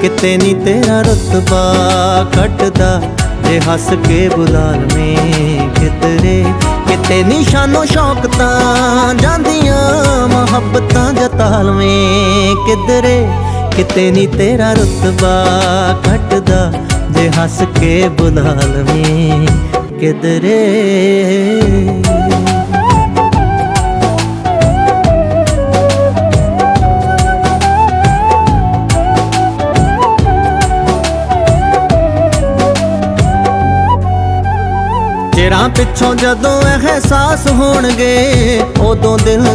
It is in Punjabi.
ਕਿਤੇ ਨਹੀਂ ਤੇਰਾ ਰਤਬਾ ਘਟਦਾ। ਜੇ ਹੱਸ ਕੇ ਬੁਲਾ ਲਵੇਂ ਕਿਤਰੇ ਕਿਤੇ ਨਿਸ਼ਾਨੋ ਸ਼ੌਕ ਤਾਂ ਜਾਂਦੀਆਂ ਮੁਹੱਬਤਾਂ ਜਤਾ ਲਵੇਂ ਕਿਧਰੇ ਕਿਤੇ ਨਹੀਂ ਤੇਰਾ ਰਤਬਾ ਘਟਦਾ, ਜੇ ਹੱਸ ਕੇ ਬੁਲਾ ਲਵੇਂ ਕਿਧਰੇ ਚਿਰਾਂ ਪਿੱਛੋਂ ਜਦੋਂ ਅਹਿਸਾਸ ਹੋਣਗੇ ਉਦੋਂ ਦਿਲ ਦਾ